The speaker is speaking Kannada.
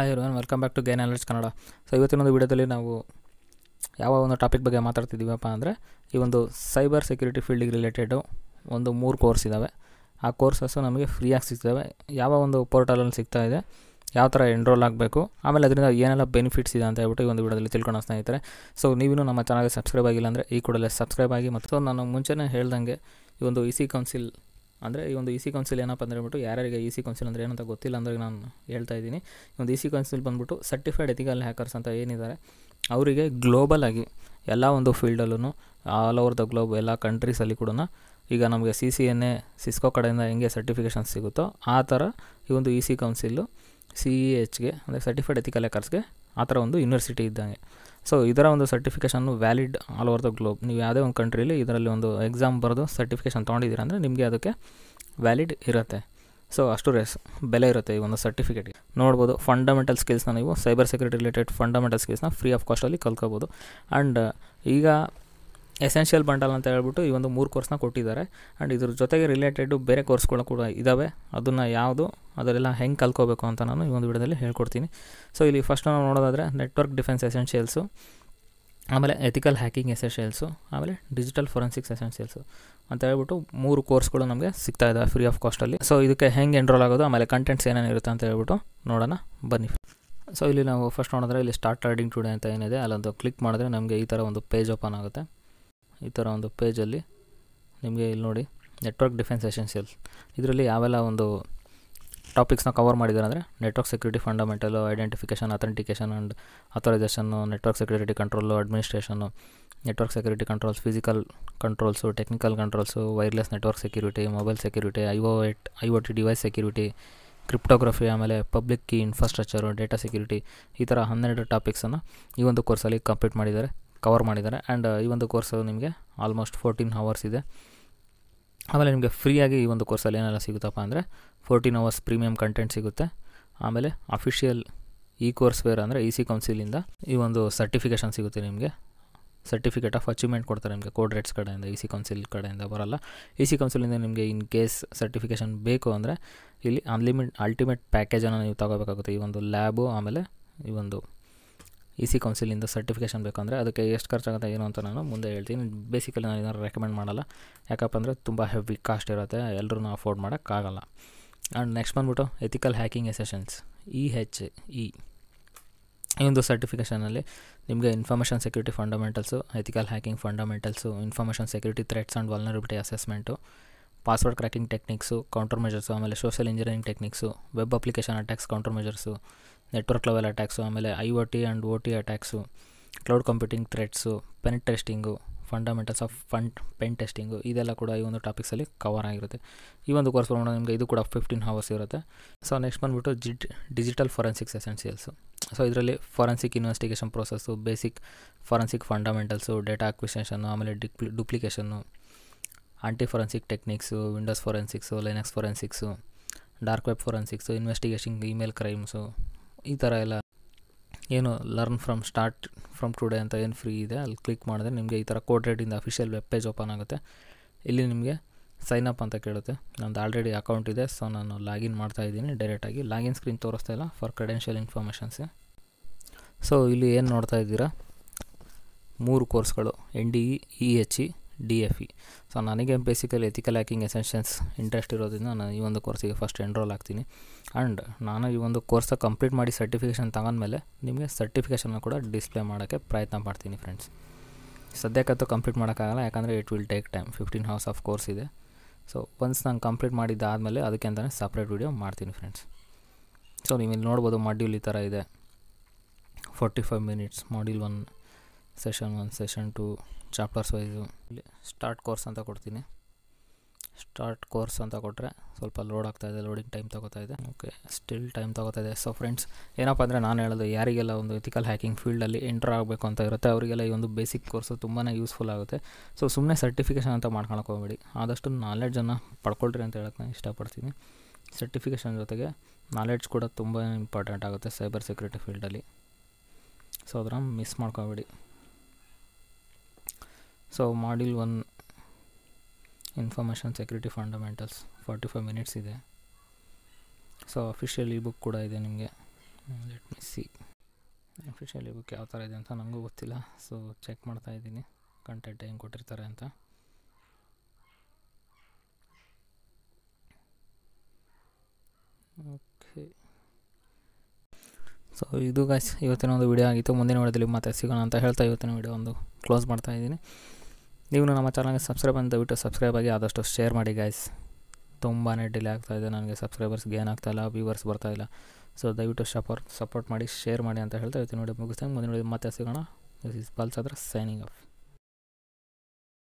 Hi iron welcome back to gain knowledge Kannada so ಇವತ್ತಿನ ಒಂದು ವಿಡಿಯೋದಲ್ಲಿ ನಾವು ಯಾವ ಒಂದು ಟಾಪಿಕ್ ಬಗ್ಗೆ ಮಾತಾಡ್ತಿದ್ದೀವಪ್ಪ ಅಂದರೆ, ಈ ಒಂದು ಸೈಬರ್ ಸೆಕ್ಯೂರಿಟಿ ಫೀಲ್ಡಿಗೆ ರಿಲೇಟೆಡು ಒಂದು ಮೂರು ಕೋರ್ಸ್ ಇದ್ದಾವೆ ಆ ಕೋರ್ಸಸ್ಸು ನಮಗೆ ಫ್ರೀಯಾಗಿ ಸಿಗ್ತವೆ. ಯಾವ ಒಂದು ಪೋರ್ಟಲಲ್ಲಿ ಸಿಗ್ತಾ ಇದೆ, ಯಾವ ಥರ ಎನ್ರೋಲ್ ಆಗಬೇಕು, ಆಮೇಲೆ ಅದರಿಂದ ಏನೆಲ್ಲ ಬೆನಿಫಿಟ್ಸ್ ಇದೆ ಅಂತ ಹೇಳ್ಬಿಟ್ಟು ಈ ಒಂದು ವಿಡಿಯೋದಲ್ಲಿ ತಿಳ್ಕೊಳ್ಳೋ ಸ್ನೇಹಿತರೆ. ಸೊ ನೀವಿನ್ನೂ ನಮ್ಮ ಚಾನಲ್ಗೆ ಸಬ್ಸ್ಕ್ರೈಬ್ ಆಗಿಲ್ಲ ಅಂದರೆ, ಈ ಕೂಡಲೇ ಸಬ್ಸ್ಕ್ರೈಬ್ ಆಗಿ. ಮತ್ತು ನಾನು ಮುಂಚೆನೇ ಹೇಳ್ದಂಗೆ ಈ ಒಂದು ಇ ಸಿ ಕೌನ್ಸಿಲ್ ಅಂದರೆ ಈ ಒಂದು ಇ ಸಿ ಕೌನ್ಸಿಲ್ ಏನಪ್ಪ ಅಂದರೆ ಬಿಟ್ಟು ಯಾರ್ಯಾರಿಗೆ ಇ ಸಿ ಕೌನ್ಸಿಲ್ ಅಂದರೆ ಏನಂತ ಗೊತ್ತಿಲ್ಲ ಅಂದರೆ ನಾನು ಹೇಳ್ತಾ ಇದ್ದೀನಿ. ಈ ಒಂದು ಇ ಸಿ ಕೌನ್ಸಿಲ್ ಬಂದ್ಬಿಟ್ಟು ಸರ್ಟಿಫೈಡ್ ಎಥಿಕಲ್ ಹ್ಯಾಕರ್ಸ್ ಅಂತ ಏನಿದ್ದಾರೆ ಅವರಿಗೆ ಗ್ಲೋಬಲ್ ಆಗಿ ಎಲ್ಲ ಒಂದು ಫೀಲ್ಡಲ್ಲೂ ಆಲ್ ಓವರ್ ದ ಗ್ಲೋಬ್ ಎಲ್ಲ ಕಂಟ್ರೀಸಲ್ಲಿ ಕೂಡ ಈಗ ನಮಗೆ C C N A Cisco ಕಡೆಯಿಂದ ಹೆಂಗೆ ಸರ್ಟಿಫಿಕೇಷನ್ ಸಿಗುತ್ತೋ ಆ ಥರ ಈ ಒಂದು E C council C E ಎಚ್ಗೆ ಅಂದರೆ ಸರ್ಟಿಫೈಡ್ ಎಥಿಕಲ್ ಹ್ಯಾಕರ್ಸ್ಗೆ ಆ ಥರ ಒಂದು ಯೂನಿವರ್ಸಿಟಿ ಇದ್ದಂಗೆ. ಸೊ ಇದರ ಒಂದು ಸರ್ಟಿಫಿಕೇಷನ್ನು valid all over the globe ನೀವು ಯಾವುದೇ ಒಂದು ಕಂಟ್ರೀಲಿ ಇದರಲ್ಲಿ ಒಂದು ಎಕ್ಸಾಮ್ ಬರೆದು ಸರ್ಟಿಫಿಕೇಷನ್ ತೊಗೊಂಡಿದ್ದೀರ ಅಂದರೆ ನಿಮಗೆ ಅದಕ್ಕೆ ವ್ಯಾಲಿಡ್ ಇರುತ್ತೆ. ಸೊ ಅಷ್ಟು ರೇಸ್ ಬೆಲೆ ಇರುತ್ತೆ ಈ ಒಂದು ಸರ್ಟಿಫಿಕೇಟ್ಗೆ ನೋಡ್ಬೋದು ಫಂಡಮೆಂಟಲ್ ಸ್ಕಿಲ್ಸ್ನ ನೀವು ಸೈಬರ್ ಸೆಕ್ಯೂರಿಟಿ ರಿಲೇಟೆಡ್ ಫಂಡಮೆಂಟಲ್ ಸ್ಕಿಲ್ಸ್ನ ಫ್ರೀ ಆಫ್ ಕಾಸ್ಟಲ್ಲಿ ಕಲ್ತ್ಕೋಬೋದು. ಆ್ಯಂಡ್ ಈಗ ಎಸೆನ್ಷಿಯಲ್ ಬಂಡಲ್ ಅಂತ ಹೇಳ್ಬಿಟ್ಟು ಈ ಒಂದು ಮೂರು ಕೋರ್ಸ್ನ ಕೊಟ್ಟಿದ್ದಾರೆ. ಆ್ಯಂಡ್ ಇದ್ರ ಜೊತೆಗೆ ರಿಲೇಟೆಡು ಬೇರೆ ಕೋರ್ಸ್ಗಳು ಕೂಡ ಇದ್ದಾವೆ ಅದನ್ನು ಯಾವುದು ಅದರೆಲ್ಲ ಹೆಂಗೆ ಕಲ್ಕೋಬೇಕು ಅಂತ ನಾನು ಈ ಒಂದು ವಿಡಿಯೋದಲ್ಲಿ ಹೇಳ್ಕೊಡ್ತೀನಿ. ಸೊ ಇಲ್ಲಿ ಫಸ್ಟ್ ನಾವು ನೋಡೋದಾದರೆ ನೆಟ್ವರ್ಕ್ ಡಿಫೆನ್ಸ್ ಎಸೆನ್ಷಿಯಲ್ಸು ಆಮೇಲೆ ಎಥಿಕಲ್ ಹ್ಯಾಕಿಂಗ್ ಎಸೆನ್ಷಿಯಲ್ಸು ಆಮೇಲೆ ಡಿಜಿಟಲ್ ಫೊರೆನ್ಸಿಕ್ಸ್ ಎಸೆನ್ಷಿಯಲ್ಸು ಅಂತ ಹೇಳ್ಬಿಟ್ಟು ಮೂರು ಕೋರ್ಸ್ಗಳು ನಮಗೆ ಸಿಗ್ತಾ ಇದ್ದಾವೆ ಫ್ರೀ ಆಫ್ ಕಾಸ್ಟಲ್ಲಿ ಸೊ ಇದಕ್ಕೆ ಹೆಂಗೆ ಎನ್ರೋಲ್ ಆಗೋದು, ಆಮೇಲೆ ಕಂಟೆಂಟ್ಸ್ ಏನೇನು ಇರುತ್ತೆ ಅಂತ ಹೇಳ್ಬಿಟ್ಟು ನೋಡೋಣ. ಬನ್ನಿ. ಸೊ ಇಲ್ಲಿ ನಾವು ಫಸ್ಟ್ ನೋಡಿದ್ರೆ ಇಲ್ಲಿ ಸ್ಟಾರ್ಟ್ ಟ್ರೇಡಿಂಗ್ ಟುಡೇ ಅಂತ ಏನಿದೆ. ಅಲ್ಲೊಂದು ಕ್ಲಿಕ್ ಮಾಡಿದ್ರೆ ನಮಗೆ ಈ ಥರ ಒಂದು ಪೇಜ್ ಓಪನ್ ಆಗುತ್ತೆ. ಈ ಥರ ಒಂದು ಪೇಜಲ್ಲಿ ನಿಮಗೆ ಇಲ್ಲಿ ನೋಡಿ ನೆಟ್ವರ್ಕ್ ಡಿಫೆನ್ಸ್ ಎಸೆನ್ಷಿಯಲ್ಸ್ ಇದರಲ್ಲಿ ಯಾವೆಲ್ಲ ಒಂದು ಟಾಪಿಕ್ಸ್ನ ಕವರ್ ಮಾಡಿದ್ದಾರೆ ಅಂದರೆ network security fundamental, identification, authentication and authorisation, network security control administration network security controls, physical controls, technical controls, wireless network security, mobile security, I O at I O T device security, cryptography, ಆಮೇಲೆ public key infrastructure, data security ಈ ಥರ ಹನ್ನೆರಡು ಟಾಪಿಕ್ಸನ್ನು ಈ ಒಂದು ಕೋರ್ಸಲ್ಲಿ ಕಂಪ್ಲೀಟ್ ಮಾಡಿದ್ದಾರೆ. ಕವರ್ ಮಾಡಿದ್ದಾರೆ. ಆ್ಯಂಡ್ ಈ ಒಂದು ಕೋರ್ಸ್ ನಿಮಗೆ ಆಲ್ಮೋಸ್ಟ್ ಫೋರ್ಟೀನ್ ಅವರ್ಸ್ ಇದೆ. ಆಮೇಲೆ ನಿಮಗೆ ಫ್ರೀಯಾಗಿ ಈ ಒಂದು ಕೋರ್ಸಲ್ಲಿ ಏನೆಲ್ಲ ಸಿಗುತ್ತಪ್ಪ ಅಂದರೆ ಫೋರ್ಟೀನ್ ಅವರ್ಸ್ ಪ್ರೀಮಿಯಂ ಕಂಟೆಂಟ್ ಸಿಗುತ್ತೆ. ಆಮೇಲೆ ಅಫಿಷಿಯಲ್ ಈ ಕೋರ್ಸ್ ವೇರ್ ಅಂದರೆ ಇ ಸಿ ಕೌನ್ಸಿಲಿಂದ ಈ ಒಂದು ಸರ್ಟಿಫಿಕೇಷನ್ ಸಿಗುತ್ತೆ ನಿಮಗೆ. ಸರ್ಟಿಫಿಕೇಟ್ ಆಫ್ ಅಚೀವ್ಮೆಂಟ್ ಕೊಡ್ತಾರೆ ನಿಮಗೆ ಕೋಡ್ ರೇಟ್ಸ್ ಕಡೆಯಿಂದ ಇ ಸಿ ಕೌನ್ಸಿಲ್ ಕಡೆಯಿಂದ ಬರೋಲ್ಲ. ಇ ಸಿ ಕೌನ್ಸಿಲಿಂದ ನಿಮಗೆ ಇನ್ ಕೇಸ್ ಸರ್ಟಿಫಿಕೇಷನ್ ಬೇಕು ಅಂದರೆ ಇಲ್ಲಿ ಅನ್ಲಿಮಿಟ್ ಅಲ್ಟಿಮೇಟ್ ಪ್ಯಾಕೇಜನ್ನು ನೀವು ತಗೋಬೇಕಾಗುತ್ತೆ. ಈ ಒಂದು ಲ್ಯಾಬು ಆಮೇಲೆ ಈ ಒಂದು ಇ ಸಿ ಕೌನ್ಸಿಲಿಂದ ಸರ್ಟಿಫಿಕೇಷನ್ ಬೇಕಂದರೆ ಅದಕ್ಕೆ ಎಷ್ಟು ಖರ್ಚಾಗುತ್ತೆ, ಏನು ಅಂತ ನಾನು ಮುಂದೆ ಹೇಳ್ತೀನಿ. ಬೇಸಿಕಲಿ ನಾನು ಏನಾದ್ರು ರೆಕಮೆಂಡ್ ಮಾಡಲ್ಲ. ಯಾಕಪ್ಪ ಅಂದರೆ ತುಂಬ ಹೆವಿ ಕಾಸ್ಟ್ ಇರುತ್ತೆ ಎಲ್ಲರೂ ಅಫೋರ್ಡ್ ಮಾಡೋಕ್ಕಾಗಲ್ಲ. ಆ್ಯಂಡ್ ನೆಕ್ಸ್ಟ್ ಬಂದ್ಬಿಟ್ಟು ethical hacking essentials E H E ಈ ಒಂದು ಸರ್ಟಿಫಿಕೇಷನಲ್ಲಿ ನಿಮಗೆ information security fundamentals ethical hacking fundamentals information security threats and vulnerability assessment password cracking techniques countermeasures ಆಮೇಲೆ social engineering techniques web application attacks countermeasures network level attacks ಆಮೇಲೆ I O T and O T attacks cloud computing threats pen testing fundamentals of fund pen testing ಇದೆಲ್ಲ ಕೂಡ ಈ ಒಂದು ಟಾಪಿಕ್ಸಲ್ಲಿ ಕವರ್ ಆಗಿರುತ್ತೆ. ಈ ಒಂದು ಕೋರ್ಸ್ ಬಂದ್ಬಿಟ್ಟು ನಿಮಗೆ ಇದು ಕೂಡ ಫಿಫ್ಟೀನ್ ಹವರ್ಸ್ ಇರುತ್ತೆ. ಸೊ ನೆಕ್ಸ್ಟ್ ಬಂದುಬಿಟ್ಟು ಜಿಡ್ ಡಿಜಿಟಲ್ ಫೊರೆನ್ಸಿಕ್ಸ್ ಎಸೆನ್ಷಿಯಲ್ಸು ಸೊ ಇದರಲ್ಲಿ forensic investigation process basic forensic fundamentals data acquisition ಆಮೇಲೆ ಡಿಪ್ಲಿ duplication anti forensic techniques Windows forensics Linux forensics dark web forensics investigation email crimes ಈ ಥರ ಎಲ್ಲ ಏನು learn from start from today ಅಂತ ಏನು ಫ್ರೀ ಇದೆ, ಅಲ್ಲಿ ಕ್ಲಿಕ್ ಮಾಡಿದ್ರೆ ನಿಮಗೆ ಈ ಥರ ಕೋಡ್ ರೇಟಿಂದ ಅಫಿಷಿಯಲ್ ವೆಬ್ ಪೇಜ್ ಓಪನ್ ಆಗುತ್ತೆ. ಇಲ್ಲಿ ನಿಮಗೆ ಸೈನ್ ಅಪ್ ಅಂತ ಕೇಳುತ್ತೆ. ನಂದು ಆಲ್ರೆಡಿ ಅಕೌಂಟ್ ಇದೆ ಸೊ ನಾನು ಲಾಗಿನ್ ಮಾಡ್ತಾ ಇದ್ದೀನಿ ಡೈರೆಕ್ಟಾಗಿ ಲಾಗಿನ್ ಸ್ಕ್ರೀನ್ ತೋರಿಸ್ತಾ ಇಲ್ಲ ಫಾರ್ ಕ್ರೆಡೆನ್ಷಿಯಲ್ ಇನ್ಫಾರ್ಮೇಷನ್ಸ್ ಸೊ ಇಲ್ಲಿ ಏನು ನೋಡ್ತಾ ಇದ್ದೀರಾ? ಮೂರು ಕೋರ್ಸ್ಗಳು N D E E H E D F E so ನನಗೆ basically ethical hacking essentials interest ಇರೋದ್ರಿಂದ ನಾನು ಈ ಒಂದು ಕೋರ್ಸಿಗೆ ಫಸ್ಟ್ ಎನ್ರೋಲ್ ಆಗ್ತೀನಿ. ಆ್ಯಂಡ್ ನಾನು ಈ ಒಂದು ಕೋರ್ಸ ಕಂಪ್ಲೀಟ್ ಮಾಡಿ ಸರ್ಟಿಫಿಕೇಷನ್ ತಗೊಂಡ್ಮೇಲೆ ನಿಮಗೆ ಸರ್ಟಿಫಿಕೇಷನ್ನ ಕೂಡ ಡಿಸ್ಪ್ಲೇ ಮಾಡೋಕ್ಕೆ ಪ್ರಯತ್ನ ಮಾಡ್ತೀನಿ ಫ್ರೆಂಡ್ಸ್ ಸದ್ಯಕ್ಕಂತೂ ಕಂಪ್ಲೀಟ್ ಮಾಡೋಕ್ಕಾಗಲ್ಲ, ಯಾಕಂದರೆ it will take time fifteen hours of course ಇದೆ. ಸೊ ಒನ್ಸ್ ನಾನು ಕಂಪ್ಲೀಟ್ ಮಾಡಿದ್ದಾದಮೇಲೆ ಅದಕ್ಕೆ ಅಂತಲೇ ಸಪ್ರೇಟ್ ವೀಡಿಯೋ ಮಾಡ್ತೀನಿ ಫ್ರೆಂಡ್ಸ್ ಸೊ ನೀವು ಇಲ್ಲಿ ನೋಡ್ಬೋದು ಮಾಡ್ಯೂಲ್ ಈ ಥರ ಇದೆ. Forty five minutes module one session one, session two, chapters wise. ಇಲ್ಲಿ ಸ್ಟಾರ್ಟ್ ಕೋರ್ಸ್ ಅಂತ ಕೊಡ್ತೀನಿ. ಸ್ಟಾರ್ಟ್ ಕೋರ್ಸ್ ಅಂತ ಕೊಟ್ಟರೆ ಸ್ವಲ್ಪ ಲೋಡ್ ಆಗ್ತಾ ಇದೆ, ಲೋಡಿಂಗ್ ಟೈಮ್ ತೊಗೋತಾ ಇದೆ. ಓಕೆ, ಸ್ಟಿಲ್ ಟೈಮ್ ತೊಗೋತಾ ಇದೆ. ಸೊ ಫ್ರೆಂಡ್ಸ್ ಏನಪ್ಪ ಅಂದರೆ ನಾನು ಹೇಳೋದು, ಯಾರಿಗೆಲ್ಲ ಒಂದು ಎಥಿಕಲ್ ಹ್ಯಾಕಿಂಗ್ ಫೀಲ್ಡಲ್ಲಿ ಎಂಟ್ರ್ ಆಗಬೇಕು ಅಂತ ಇರುತ್ತೆ, ಅವರಿಗೆಲ್ಲ ಈ ಒಂದು ಬೇಸಿಕ್ ಕೋರ್ಸು ತುಂಬಾ ಯೂಸ್ಫುಲ್ ಆಗುತ್ತೆ. ಸೊ ಸುಮ್ಮನೆ ಸರ್ಟಿಫಿಕೇಷನ್ ಅಂತ ಮಾಡ್ಕೊಳಕ್ಕೆ ಹೋಗಬೇಡಿ. ಆದಷ್ಟು ನಾಲೆಡ್ಜನ್ನು ಪಡ್ಕೊಳ್ರಿ ಅಂತ ಹೇಳಕ್ಕೆ ನಾನು ಇಷ್ಟಪಡ್ತೀನಿ. ಸರ್ಟಿಫಿಕೇಷನ್ ಜೊತೆಗೆ ನಾಲೆಡ್ಜ್ ಕೂಡ ತುಂಬ ಇಂಪಾರ್ಟೆಂಟ್ ಆಗುತ್ತೆ ಸೈಬರ್ ಸೆಕ್ಯೂರಿಟಿ ಫೀಲ್ಡಲ್ಲಿ ಸೊ ಅದನ್ನು ಮಿಸ್ ಮಾಡ್ಕೋಬೇಡಿ. So module one information security fundamentals forty five minutes ಇದೆ. ಸೊ ಅಫಿಷಿಯಲ್ ಇ ಬುಕ್ ಕೂಡ ಇದೆ ನಿಮಗೆ. Let me see official ebook ಯಾವ ಥರ ಇದೆ ಅಂತ ನನಗೂ ಗೊತ್ತಿಲ್ಲ. ಸೊ ಚೆಕ್ ಮಾಡ್ತಾ ಇದ್ದೀನಿ. ಕಂಟೆಂಟ್ ಹೆಂಗೆ ಕೊಟ್ಟಿರ್ತಾರೆ ಅಂತ. ಓಕೆ ಸೊ ಇದು ಗಾಯ್ಸ್ ಇವತ್ತಿನ ಒಂದು ವಿಡಿಯೋ ಆಗಿತ್ತು. ಮುಂದಿನ ವಿಡಿಯೋದಲ್ಲಿ ಮತ್ತೆ ಸಿಗೋಣ ಅಂತ ಹೇಳ್ತಾ ಇವತ್ತಿನ ವಿಡಿಯೋ ಒಂದು ಕ್ಲೋಸ್ ಮಾಡ್ತಾ ಇದ್ದೀನಿ. ನೀವು ನಮ್ಮ ಚಾನಲ್ಗೆ ಸಬ್ಸ್ಕ್ರೈಬ್ ಅಂತ ಬಿಟ್ಟು ಸಬ್ಸ್ಕ್ರೈಬ್ ಆಗಿ ಆದಷ್ಟು ಶೇರ್ ಮಾಡಿ ಗಾಯ್ಸ್ ತುಂಬಾ ಡಿಲೇ ಆಗ್ತಾಯಿದೆ ನನಗೆ ಸಬ್ಸ್ಕ್ರೈಬರ್ಸ್ ಗೇನ್ ಆಗ್ತಾಯಿಲ್ಲ ವ್ಯೂವರ್ಸ್ ಬರ್ತಾಯಿಲ್ಲ ಸೊ ದಯವಿಟ್ಟು ಸಪೋರ್ಟ್ ಸಪೋರ್ಟ್ ಮಾಡಿ ಶೇರ್ ಮಾಡಿ ಅಂತ ಹೇಳ್ತಾ ಇರ್ತೀನಿ. ನೋಡಿ, ಮುಗಿಸ್ತೀನಿ. ಮುಂದೆ ನೋಡಿ ಮತ್ತೆ ಸಿಗೋಣ. ಇಸ್ ಪಲ್ಸ್ ಅದರ ಸೈನಿಂಗ್ ಆಫ್